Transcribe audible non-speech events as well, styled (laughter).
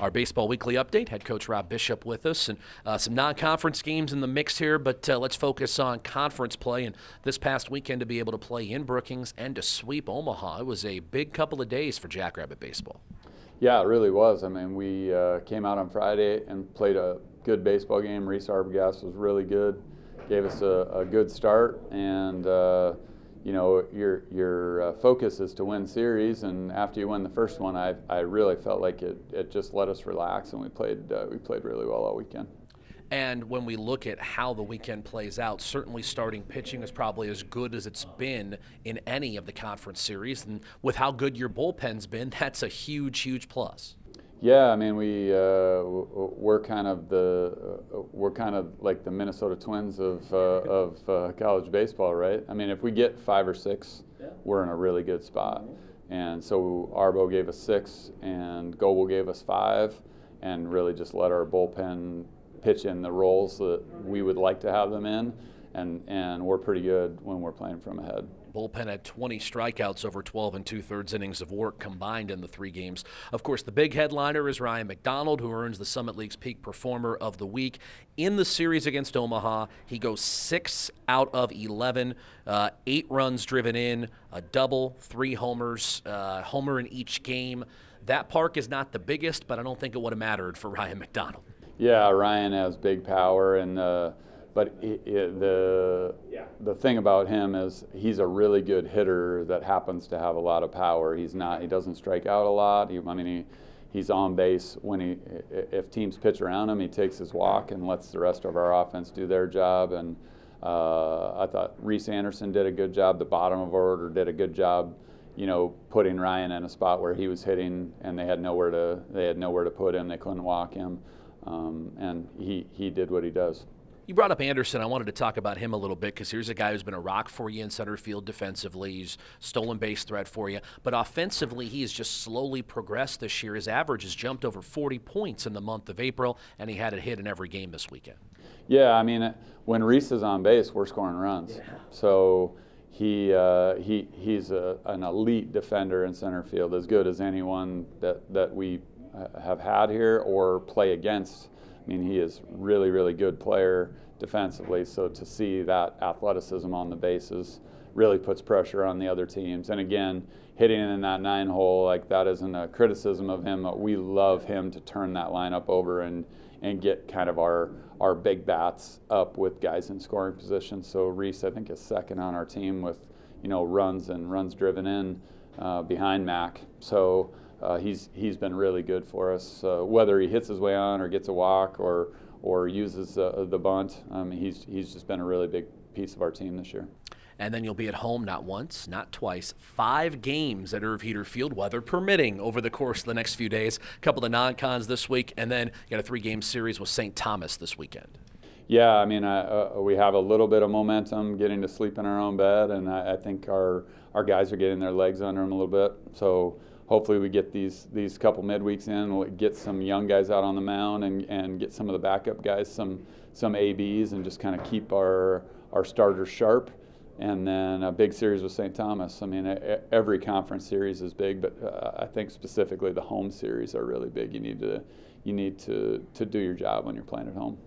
our Baseball Weekly update. Head coach Rob Bishop with us, and uh, some non conference games in the mix here, but uh, let's focus on conference play. And this past weekend, to be able to play in Brookings and to sweep Omaha, it was a big couple of days for Jackrabbit Baseball. Yeah, it really was. I mean, we uh, came out on Friday and played a good baseball game. Reese Arbogast was really good, gave us a, a good start, and uh, you know your your uh, focus is to win series. And after you win the first one, I I really felt like it, it just let us relax, and we played uh, we played really well all weekend. And when we look at how the weekend plays out, certainly starting pitching is probably as good as it's been in any of the conference series. And with how good your bullpen's been, (laughs) that's a huge, huge plus. Yeah, I mean we uh, we're kind of the uh, we're kind of like the Minnesota Twins of uh, of uh, college baseball, right? I mean, if we get five or six, yeah. we're in a really good spot. And so Arbo gave us six, and Goebel gave us five, and really just let our bullpen pitch in the roles that we would like to have them in, and and we're pretty good when we're playing from ahead. Bullpen had 20 strikeouts over 12 and two thirds innings of work combined in the three games. Of course, the big headliner is Ryan McDonald, who earns the Summit League's Peak Performer of the Week. In the series against Omaha, he goes six out of 11, uh, eight runs driven in, a double, three homers, uh, homer in each game. That park is not the biggest, but I don't think it would have mattered for (laughs) Ryan McDonald. Yeah, Ryan has big power, and uh, but he, he, the yeah. the thing about him is he's a really good hitter that happens to have a lot of power. He's not he doesn't strike out a lot. He, I mean he. He's on base when he, if teams pitch around him, he takes his walk and lets the rest of our offense do their job. And uh, I thought Reese Anderson did a good job. The bottom of order did a good job you know, putting Ryan in a spot where he was hitting and they had nowhere to they had nowhere to put him. They couldn't walk him um, and he, he did what he does. You brought up Anderson. I wanted to talk about him a little bit because here's a guy who's been a rock for you in center field defensively. He's stolen base threat for you. But offensively, he has just slowly progressed this year. His average has jumped over 40 points in the month of April, and he had a hit in every game this weekend. Yeah, I mean, when Reese is on base, we're scoring runs. Yeah. So he, uh, he, he's a, an elite defender in center field, as good as anyone that, that we have had here or play against. I mean, he is really, really good player defensively. So to see that athleticism on the bases really puts pressure on the other teams. And again, hitting in that nine hole like that isn't a criticism of him. But we love him to turn that lineup over and and get kind of our our big bats up with guys in scoring position. So Reese, I think, is second on our team with you know runs and runs driven in uh, behind Mac. So uh, he's he's been really good for us. Uh, whether he hits his way on or gets a walk or or uses uh, the bunt, um, he's he's just been a really big piece of our team this year. And then you'll be at home not once, not twice, five games at Erv Huether Field, weather permitting, over the course of the next few days. A couple of non-cons this week, and then you got a three-game series with St. Thomas this weekend. Yeah, I mean, uh, we have a little bit of momentum getting to sleep in our own bed, and I, I think our our guys are getting their legs under them a little bit. So hopefully we get these these couple midweeks in, we'll get some young guys out on the mound and, and get some of the backup guys some some ABs and just kind of keep our our starters sharp. And then a big series with St. Thomas. I mean, every conference series is big, but uh, I think specifically the home series are really big. You need to you need to to do your job when you're playing at home.